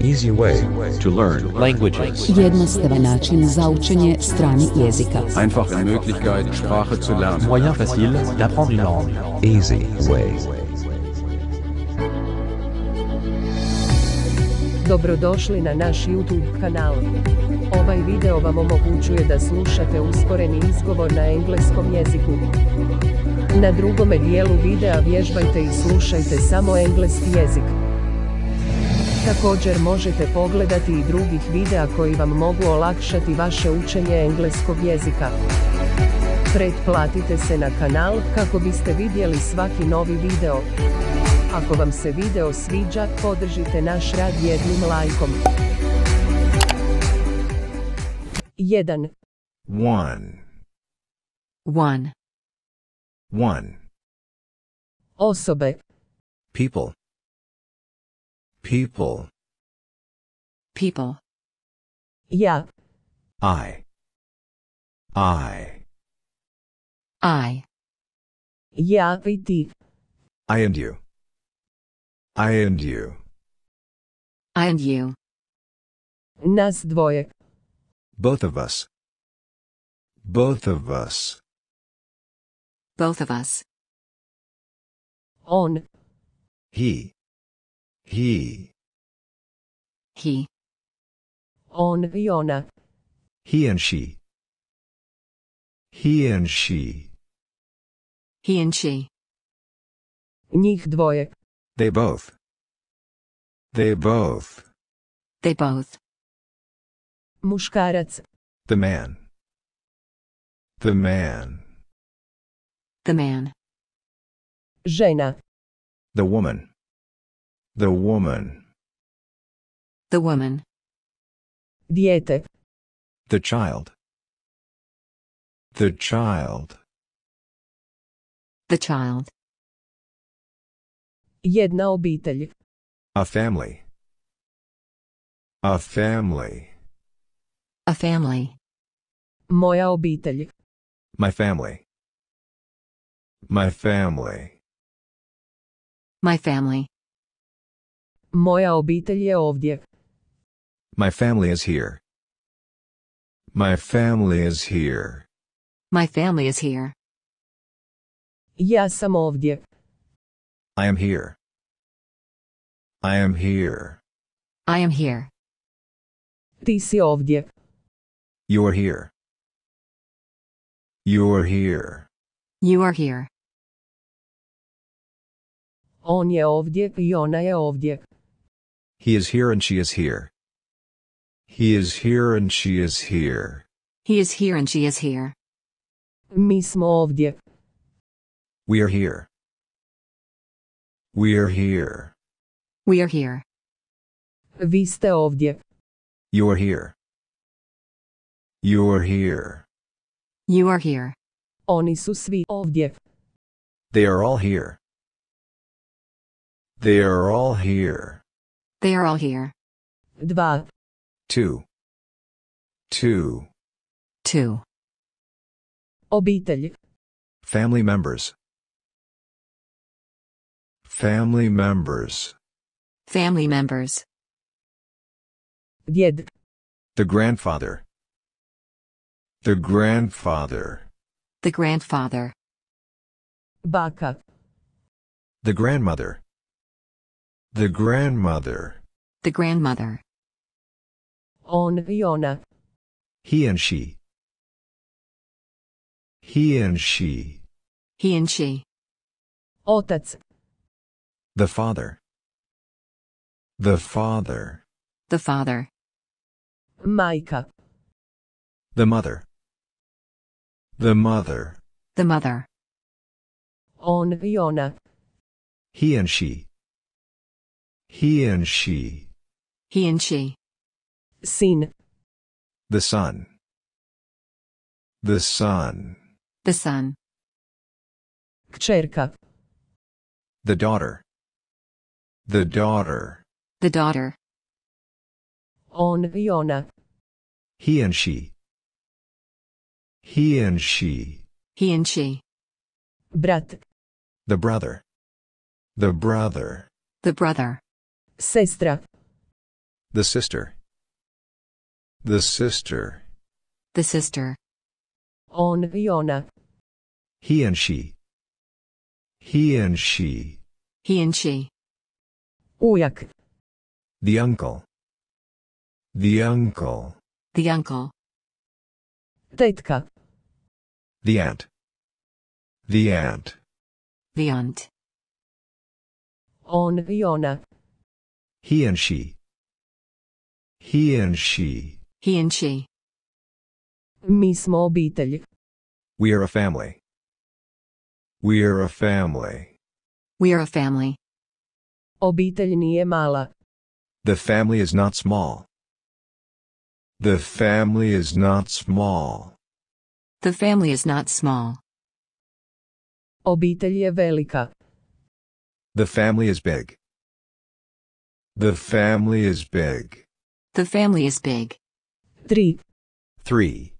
Easy way to learn languages. Jednostavan način za učenje stranih jezika. Einfache Möglichkeit, Sprache zu lernen. Moyen facile d'apprendre une langue. Easy way. Dobrodošli na naš YouTube kanal. Ovaj video vam omogućuje da slušate usporeni izgovor na engleskom jeziku. Na drugome dijelu videa vježbajte i slušajte samo engleski jezik. Također možete pogledati i drugih videa koji vam mogu olakšati vaše učenje engleskog jezika. Pretplatite se na kanal kako biste vidjeli svaki novi video. Ako vam se video sviđa, podržite naš rad jednim lajkom. 1. One. One. One. Osobe, People. People. People. ja, I. I. I. ja i ti, I and you. I and you. I and you. nas dvoje, Both of us. Both of us. Both of us. on, He. He. He. on i He and she. He and she. He and she. njih dvoje, They both. They both. They both. muškarac, The man. The man. The man. žena, The woman. The woman. The woman. dijete, The child. The child. The child. jedna obitelj, A family. A family. A family. moja obitelj, My family. My family. My family. Moja obitelj je ovdje, My family is here. My family is here. My family is here. ja sam ovdje, I am here. I am here. I am here. ti si ovdje, You are here. You are here. You are here. on je ovdje i ona je ovdje, He is here and she is here. He is here and she is here. He is here and she is here. mi smo ovdje, We are here. We are here. We are here. vi ste ovdje, You are here. You are here. You are here. oni su svi ovdje, They are all here. They are all here. They are all here. dva, Two. Two. Two. obitelj, Family members. Family members. Family members. djed, The grandfather. The grandfather. The grandfather. baka, The grandmother. The grandmother. The grandmother. on i ona, He and she. He and she. He and she. otac, The father. The father. The father. majka, The mother. The mother. The mother. on i ona, He and she. He and she. He and she. sin, The son. The son. The son. kćerka, The daughter. The daughter. The daughter. on i ona, He and she. He and she. He and she. brat, The brother. The brother. The brother. Sestra, The sister. The sister. The sister. On i ona. He and she. He and she. He and she. Ujak. The uncle. The uncle. The uncle. Tetka. The aunt. The aunt. The aunt. On i ona. He and she. He and she. He and she. Mi smo obitelj. We are a family. We are a family. We are a family. Obitelj nije mala. The family is not small. The family is not small. The family is not small. Obitelj je velika. The family is big. The family is big. The family is big. Tri. Three.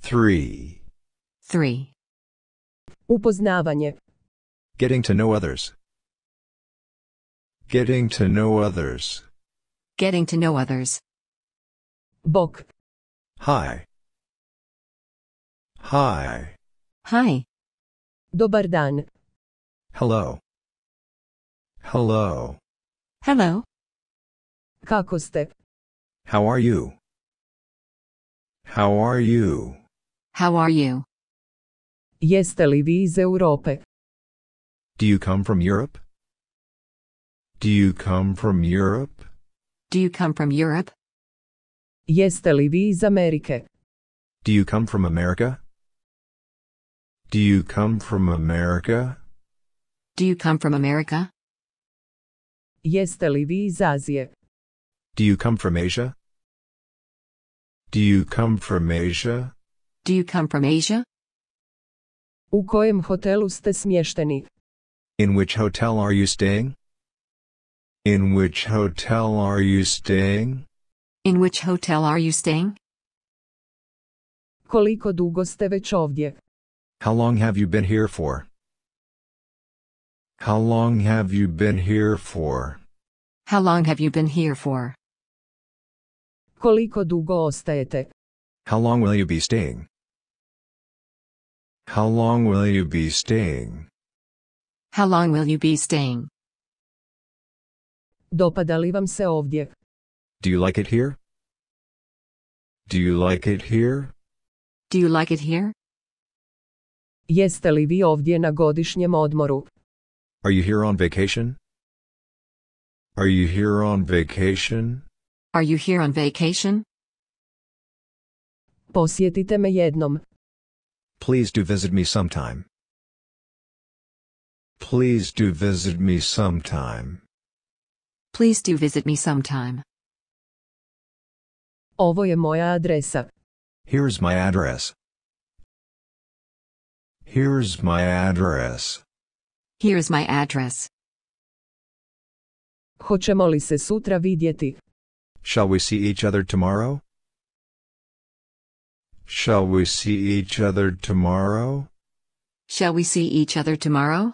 Three. Three. Upoznavanje. Getting to know others. Getting to know others. Getting to know others. Bok. Hi. Hi. Hi. Dobar dan. Hello. Hello. Hello. Kako ste? How are you? How are you? How are you? Jeste li vi iz Europe? Do you come from Europe? Do you come from Europe? Do you come from Europe? Jeste li vi iz Amerike? Do you come from America? Do you come from America? Do you come from America? Jeste li vi iz Azije? Do you come from Asia? Do you come from Asia? Do you come from Asia? U kojem hotelu ste smješteni? In which hotel are you staying? In which hotel are you staying? In which hotel are you staying? Koliko dugo ste već ovdje? How long have you been here for? How long have you been here for? How long have you been here for? Koliko dugo ostajete? How long will you be staying? How long will you be staying? How long will you be staying? Dopada li vam se ovdje? Do you like it here? Do you like it here? Do you like it here? Jeste li vi ovdje na godišnjem odmoru? Are you here on vacation? Are you here on vacation? Are you here on vacation? Posjetite me jednom. Please do visit me sometime. Please do visit me sometime. Please do visit me sometime. Ovo je moja adresa. Here's my address. Here's my address. Here's my address. Hoćemo li se sutra vidjeti? Shall we see each other tomorrow? Shall we see each other tomorrow? Shall we see each other tomorrow?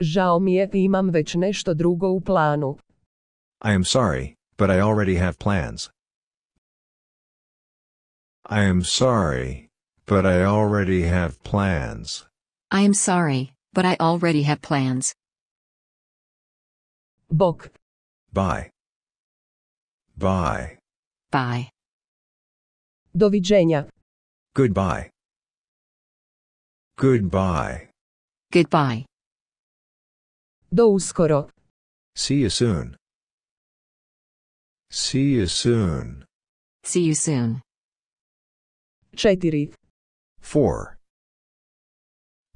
Žao mi je, imam već nešto drugo u planu. I am sorry, but I already have plans. I am sorry, but I already have plans. I am sorry, but I already have plans. Bok. Bye. Bye. Bye. Doviđenja. Goodbye. Goodbye. Goodbye. Do uskoro. See you soon. See you soon. See you soon. Četiri. Four.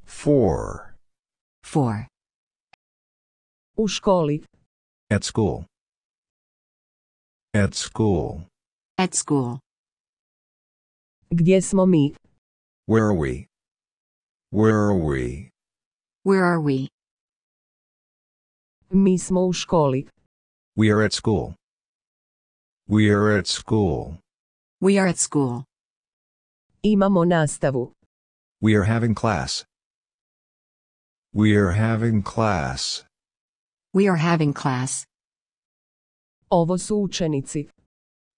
Four. Four. U školi. At school. At school. At school. Gdje smo mi? Where are we? Where are we? Where are we? Mi smo u školi. We are at school. We are at school. We are at school. Imamo nastavu. We are having class. We are having class. We are having class. Ovo su učenici.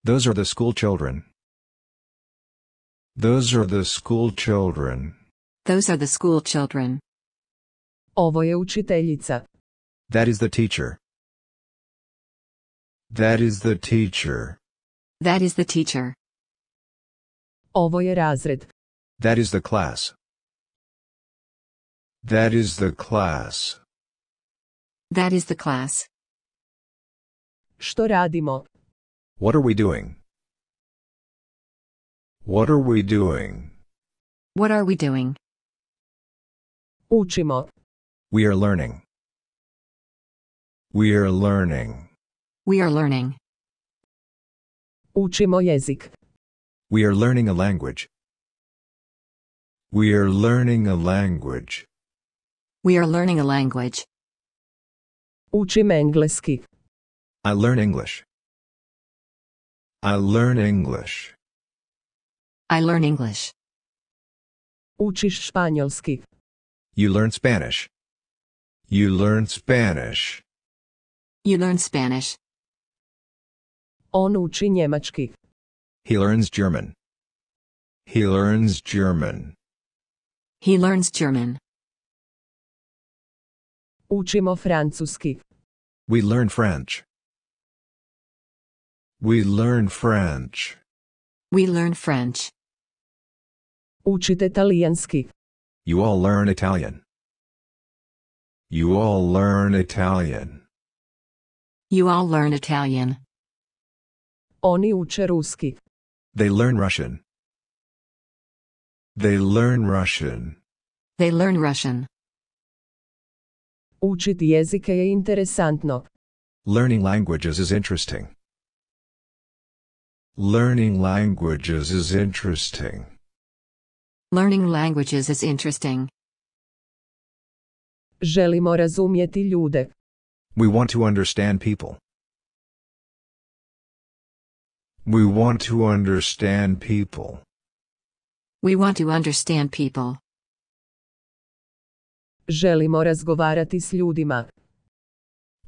Those are the school children. Those are the school children. Those are the school children. Ovo je učiteljica. That is the teacher. That is the teacher. That is the teacher. Ovo je razred. That is the class. That is the class. That is the class. Što radimo? What are we doing? What are we doing? What are we doing? Učimo. We are learning. We are learning. We are learning. Učimo jezik. We are learning a language. We are learning a language. We are learning a language. Učim engleski. I learn English. I learn English. I learn English. Učiš španjolski. You learn Spanish. You learn Spanish. You learn Spanish. On uči njemački. He learns German. He learns German. He learns German. Učimo francuski. We learn French. We learn French. We learn French. Učite talijanski. You all learn Italian. You all learn Italian. You all learn Italian. Oni uče ruski. They learn Russian. They learn Russian. They learn Russian. Učiti jezike je interesantno. Learning languages is interesting. Learning languages is interesting. Learning languages is interesting. Želimo razumjeti ljude. We want to understand people. We want to understand people. We want to understand people. Želimo razgovarati s ljudima.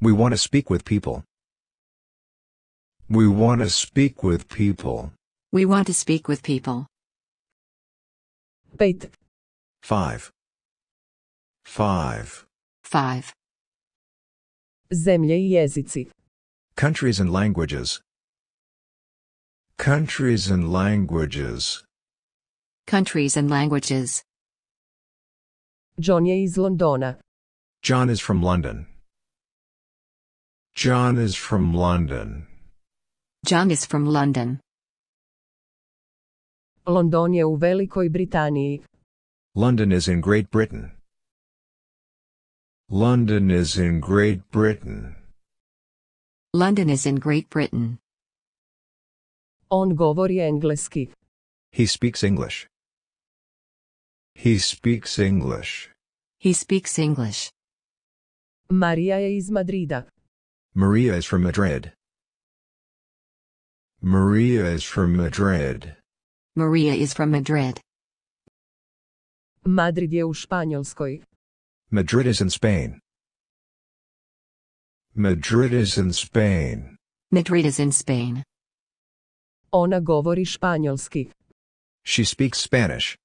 We want to speak with people. We want to speak with people. We want to speak with people. 5. 5. 5. 5. Zemlje i jezici. Countries and languages. Countries and languages. Countries and languages. John je iz Londona. John is from London. John is from London. John is from London. London je u Velikoj Britaniji. London is in Great Britain. London is in Great Britain. London is in Great Britain. On govori engleski. He speaks English. He speaks English. He speaks English. Marija je iz Madrida. Maria is from Madrid. Maria is from Madrid. Maria is from Madrid. Madrid je u Španjolskoj. Madrid is in Spain. Madrid is in Spain. Madrid is in Spain. Ona govori španjolski. She speaks Spanish.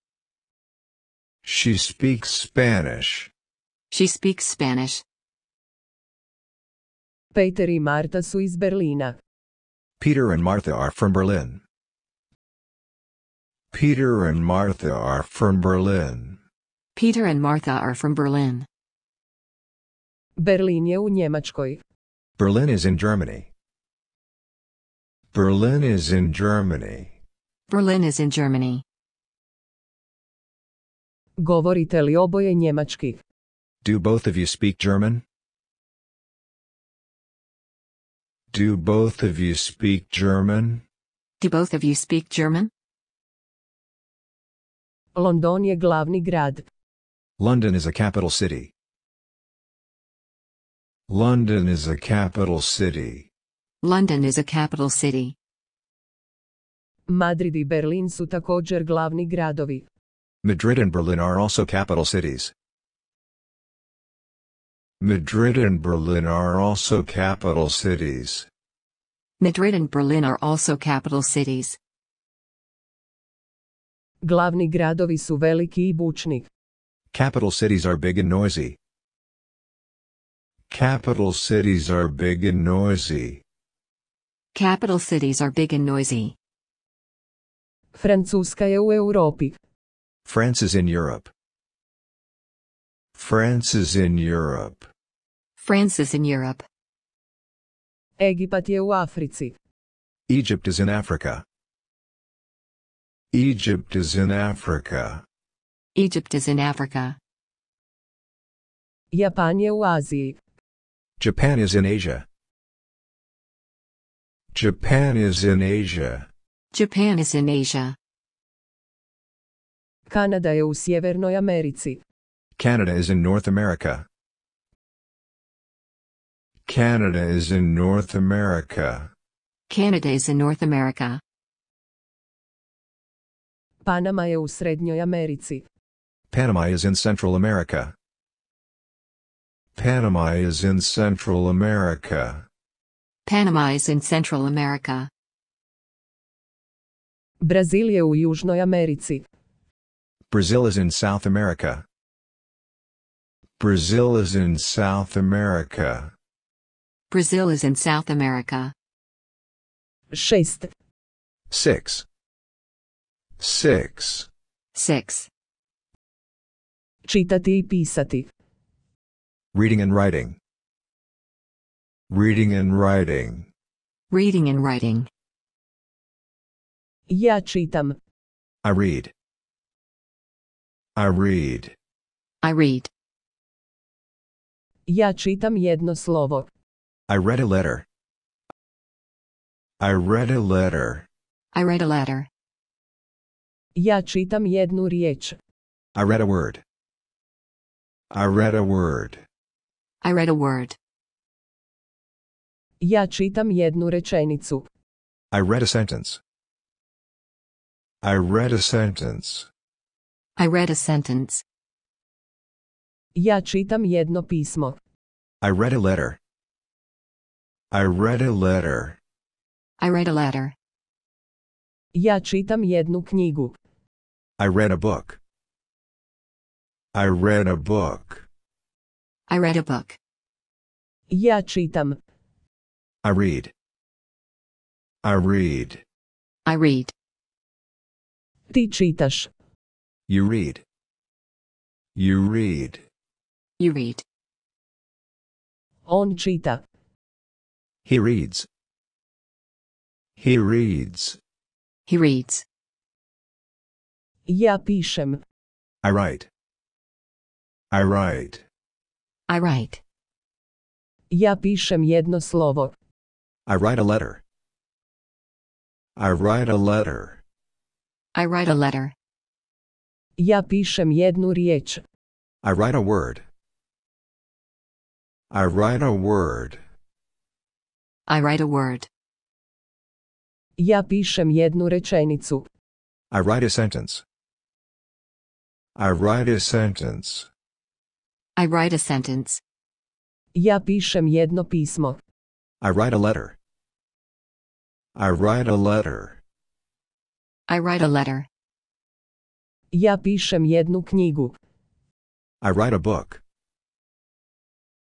She speaks Spanish. She speaks Spanish. Peter i Marta su iz Berlina. Peter and Martha are from Berlin. Peter and Martha are from Berlin. Peter and Martha are from Berlin. Berlin je u Njemačkoj. Berlin is in Germany. Berlin is in Germany. Berlin is in Germany. Govorite li oboje njemački? Do both of you speak German? Do both of you speak German? Do both of you speak German? London je glavni grad. London is a capital city. London is a capital city. London is a capital city. Madrid i Berlin su također glavni gradovi. Madrid and Berlin are also capital cities. Madrid and Berlin are also capital cities. Madrid and Berlin are also capital cities. Glavni gradovi su veliki i bučni. Capital cities are big and noisy. Capital cities are big and noisy. Capital cities are big and noisy. Francuska je u Europi. France is in Europe. France is in Europe. France is in Europe. Egipat je u Africi. Egypt is in Africa. Egypt is in Africa. Egypt is in Africa. Japan je u Aziji. Japan is in Asia. Japan is in Asia. Japan is in Asia. Kanada je u Sjevernoj Americi. Canada is in North America. Canada is in North America. Canada is in North America. Panama je u Srednjoj Americi. Panama is in Central America. Panama is in Central America. Panama is in Central America. Brazil je u Južnoj Americi. Brazil is in South America. Brazil is in South America. Brazil is in South America. Šest. 6. 6. 6. Čitati i pisati. Reading and writing. Reading and writing. Reading and writing. Ja čitam. I read. I read. I read. Ja čitam jedno slovo. I read a letter. I read a letter. I read a letter. Ja čitam jednu riječ. I read a word. I read a word. I read a word. Ja čitam jednu rečenicu. I read a sentence. I read a sentence. I read a sentence. Ja čitam jedno pismo. I read a letter. I read a letter. I read a letter. Ja čitam jednu knjigu. I read a book. I read a book. I read a book. Ja čitam. I read. I read. I read. Ti čitaš. You read. You read. You read. On čita. He reads. He reads. He reads. Ja pišem. I write. I write. I write. Ja pišem jedno slovo. I write a letter. I write a letter. I write a letter. Ja pišem jednu riječ. I write a word. I write a word. I write a word. Ja pišem jednu rečenicu. I write a sentence. I write a sentence. I write a sentence. Ja pišem jedno pismo. I write a letter. I write a letter. I write a letter. Ja pišem jednu knjigu. I write a book.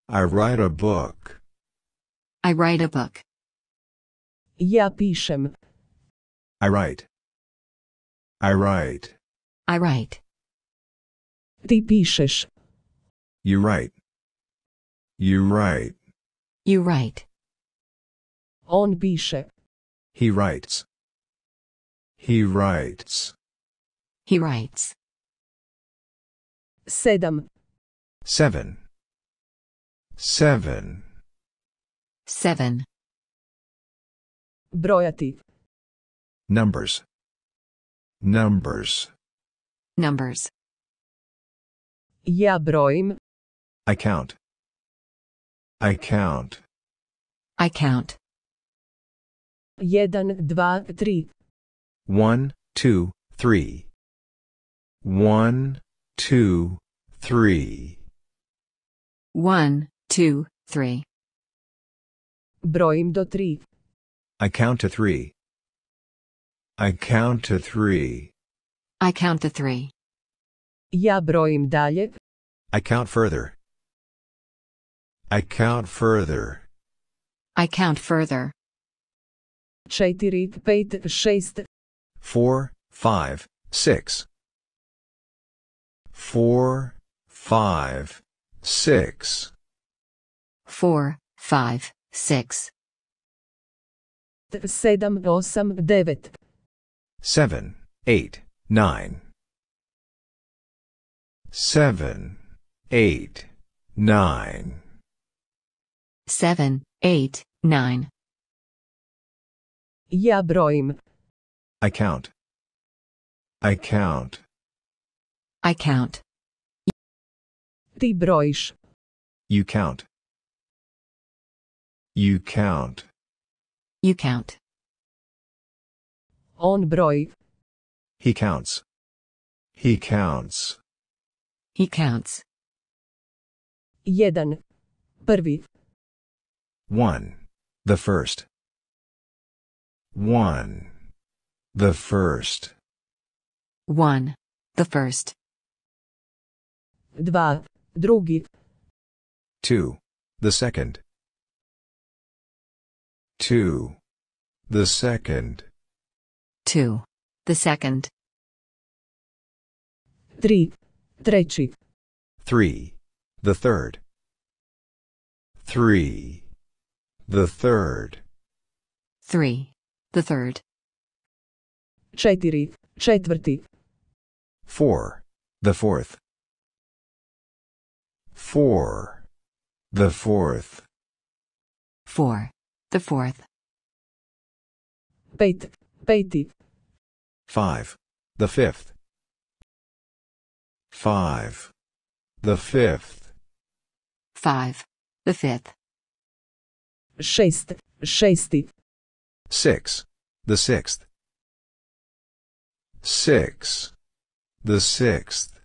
I write a book. I write a book. Ja pišem. I write. I write. I write. Ti pišeš. You write. You write. You write. On piše. He writes. He writes. He writes. Sedam. Seven. Seven. Seven. Brojati. Numbers. Numbers. Numbers. Ja brojim. I count. I count. I count. Jedan, dva, tri. One, two, three. One, two, three. One, two, three. Brojim do tri. I count to three. I count to three. I count to three. Ja brojim dalje. I count further. I count further. I count further. 4, 5, 6. 4, 5, 6. Я броим. I count. I count. I count. You count. You count. You count. Он. He counts. He counts. He counts. One. The first. One. The first. One. The first. Dva. Drugi. Two. The second. Two. The second. Two. The second. Tri. Treći. Three. The third. Three. The third. Three. The third. Četiri. Četvrti. Four. The fourth. Four. The fourth. Four. The fourth. Pet. Peti. Five. The fifth. Five. The fifth. Five. The fifth. Šest. Šesti. Six. The sixth. Six. The sixth.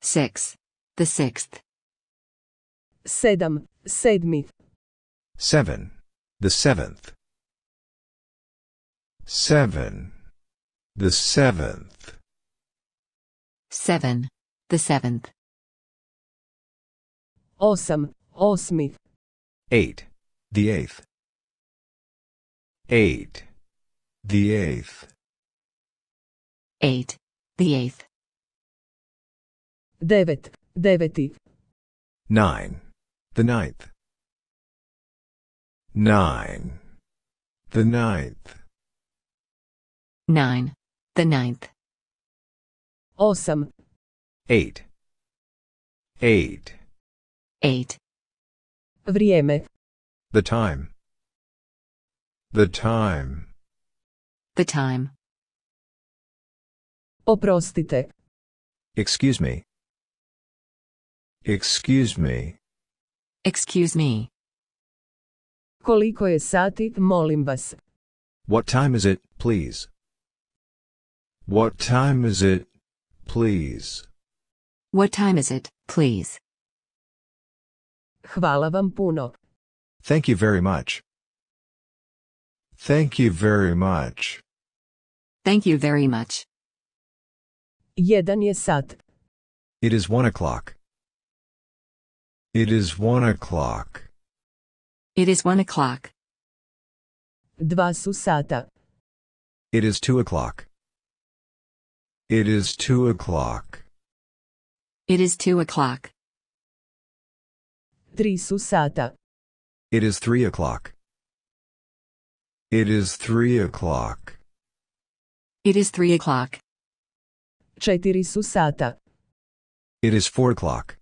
Six. The sixth. Sedam. Sedmi. Seven. The seventh. Seven. The seventh. Seven. The seventh. Osam. Osmi. Eight. The eighth. Eight. The eighth. Eight. The eighth. Devet. Deveti. Nine. The ninth. Nine. The ninth. Nine. The ninth. Awesome. Eight. Eight. Eight. Vrijeme. The time. The time. The time. Oprostite. Excuse me. Excuse me. Excuse me. Koliko je sati, molim vas? What time is it, please? What time is it, please? What time is it, please? Hvala vam puno. Thank you very much. Thank you very much. Thank you very much. Jedan je sat. It is one o'clock. It is one o'clock. It is one o'clock. Dva su sata. It is two o'clock. It is two o'clock. It is two o'clock. Tri su sata. It is three o'clock. It is three o'clock. It is three o'clock. Četiri su sata. It is four o'clock.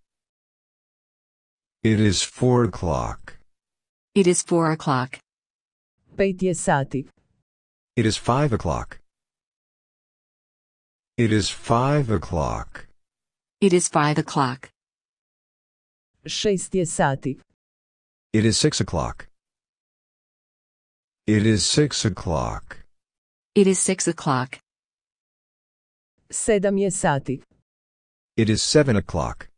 It is four o'clock. It is four o'clock. Pet je sati. It is five o'clock. It is five o'clock. It is five o'clock. Šest je sati. It is six o'clock. It is six o'clock. It is six o'clock. Sedam je sati. It is seven o'clock.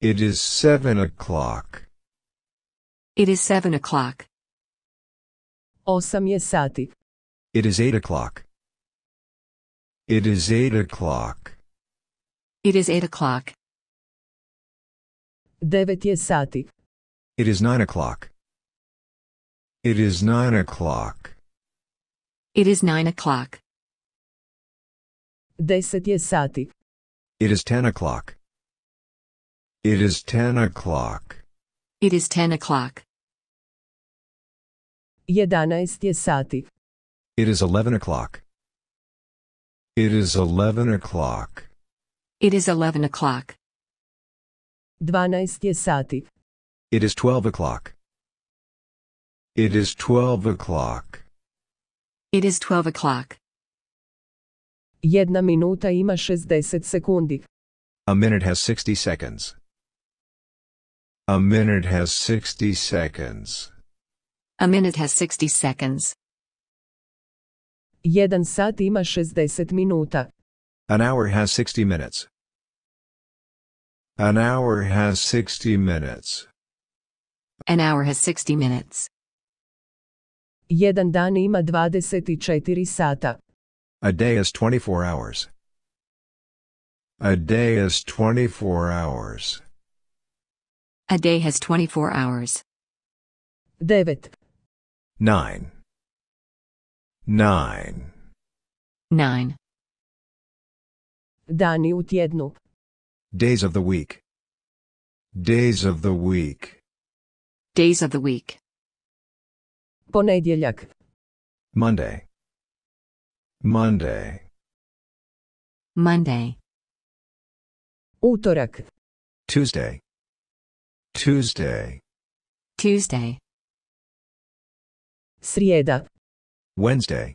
It is seven o'clock. It is 7 o'clock. 8 je sati. It is eight o'clock. It is eight o'clock. It is 8 o'clock. 9 je sati. It is nine o'clock. It is nine o'clock. It is 9 o'clock. 10 je sati. It is ten o'clock. It is ten o'clock. It is 10 o'clock. 11 je sati. It is eleven o'clock. It is eleven o'clock. It is 11 o'clock. 12 je sati. It is twelve o'clock. It is twelve o'clock. It is 12 o'clock. Jedna minuta ima 60 sekundi. A minute has sixty seconds. A minute has sixty seconds. A minute has 60 seconds. Jedan sat ima 60 minuta. An hour has sixty minutes. An hour has sixty minutes. An hour has 60 minutes. Jedan dan ima 24 sata. A day is twenty-four hours. A day is twenty-four hours. A day has 24 hours. 9. Nine. Nine. 9. Dani u tjednu. Days of the week. Days of the week. Days of the week. Ponedjeljak. Monday. Monday. Monday. Utorak. Tuesday. Tuesday. Tuesday. Srijeda. Wednesday.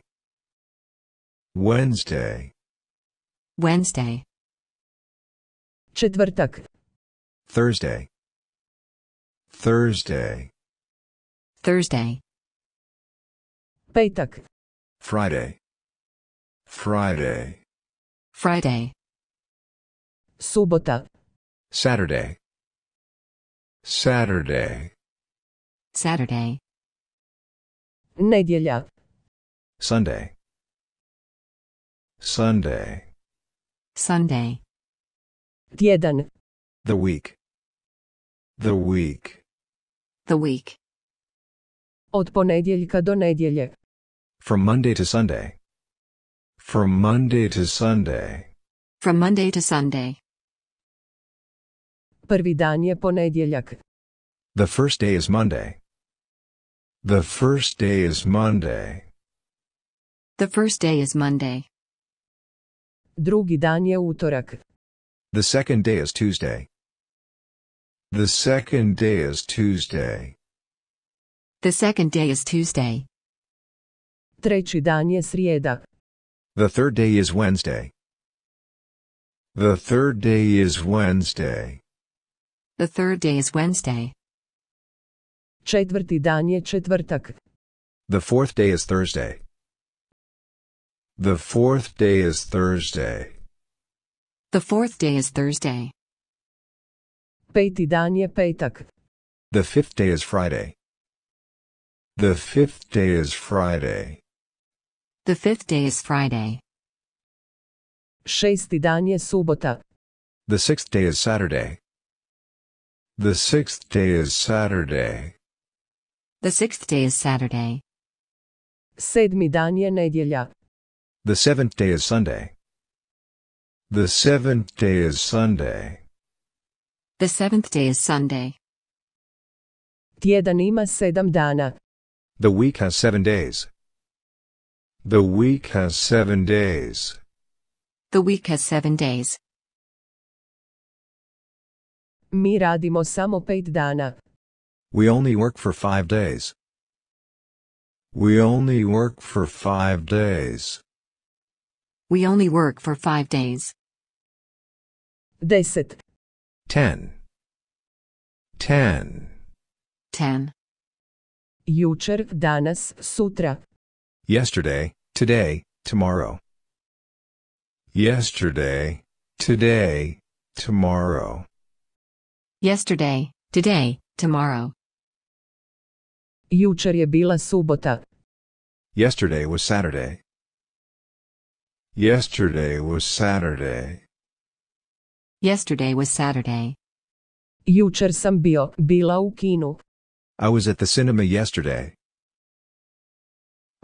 Wednesday. Wednesday. Četvrtak. Thursday. Thursday. Thursday. Petak. Friday. Friday. Friday. Subota. Saturday. Saturday. Saturday. Nedjelja. Sunday. Sunday. Sunday. Tjedan. The week. The week. The week. Od ponedjeljka do nedjelje. From Monday to Sunday. From Monday to Sunday. From Monday to Sunday. Prvi dan je ponedjeljak. The first day is Monday. The first day is Monday. The first day is Monday. Drugi dan je utorak. The second day is Tuesday. The second day is Tuesday. The second day is Tuesday. Treći dan je srijeda. The third day is Wednesday. The third day is Wednesday. The third day is Wednesday. Četvrti dan je četvrtak. The fourth day is Thursday. The fourth day is Thursday. The fourth day is Thursday. Peti dan je petak. The fifth day is Friday. The fifth day is Friday. The fifth day is Friday. Šesti dan je subota. The sixth day is Saturday. The sixth day is Saturday. The sixth day is Saturday. Sedmi dan je nedjelja. The seventh day is Sunday. The seventh day is Sunday. The seventh day is Sunday. Tjedan ima sedam dana. The week has seven days. The week has seven days. The week has seven days. Mi radimo samo pet dana. We only work for five days. We only work for five days. We only work for five days. Deset. Ten. Ten. Ten. Jučer, danas, sutra. Yesterday, today, tomorrow. Yesterday, today, tomorrow. Yesterday, today, tomorrow. Jučer je bila subota. Yesterday was Saturday. Yesterday was Saturday. Yesterday was Saturday. Jučer sam bio, bila u kinu. I was at the cinema yesterday.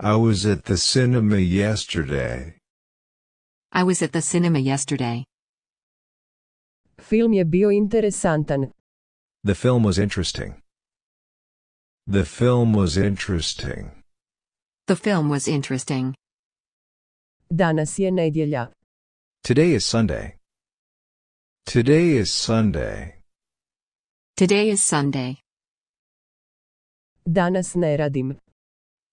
I was at the cinema yesterday. I was at the cinema yesterday. Film je bio interesantan. The film was interesting. The film was interesting. The film was interesting. Danas je nedjelja. Today is Sunday. Today is Sunday. Today is Sunday. Danas ne radim.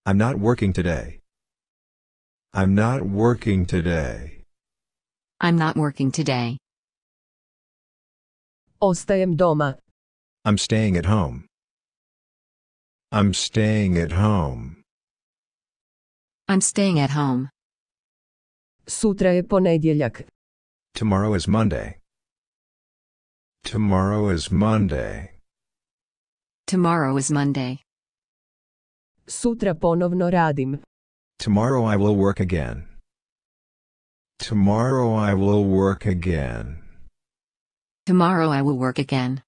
I'm not working today. I'm not working today. I'm not working today. Ostajem doma. I'm staying at home. I'm staying at home. I'm staying at home. Sutra je ponedjeljak. Tomorrow is Monday. Tomorrow is Monday. Tomorrow is Monday. Sutra ponovno radim. Tomorrow I will work again. Tomorrow I will work again. Tomorrow I will work again.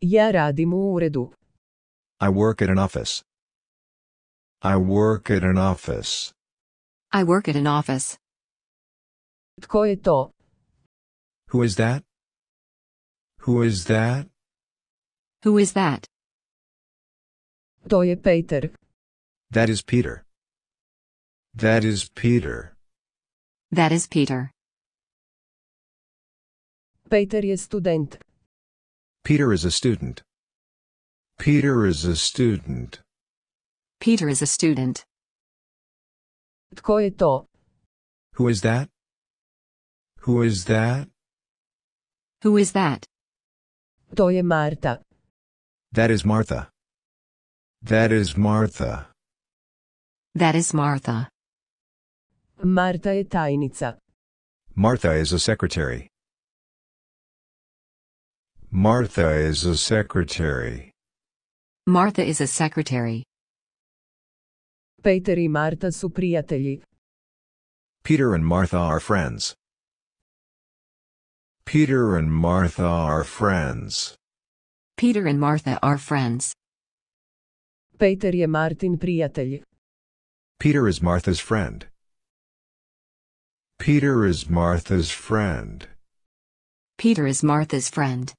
Ja radim u uredu. I work at an office. I work at an office. I work at an office. Tko je to? Who is that? Who is that? Who is that? To je Peter. That is Peter. That is Peter. That is Peter. Peter je student. Peter is a student. Peter is a student. Peter is a student. Tko je to? Who is that? Who is that? Who is that? To je Marta. That is Martha. That is Martha. That is Martha. Marta je tajnica. Martha is a secretary. Martha is a secretary. Martha is a secretary. Peter i Marta su prijatelji. Peter and Martha are friends. Peter and Martha are friends. Peter and Martha are friends. Peter je Martin prijatelj. Peter is Martha's friend. Peter is Martha's friend. Peter is Martha's friend.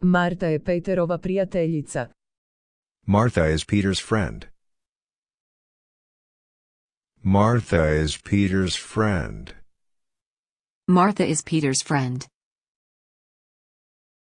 Marta je Peterova prijateljica. Martha is Peter's friend. Martha is Peter's friend. Martha is Peter's friend.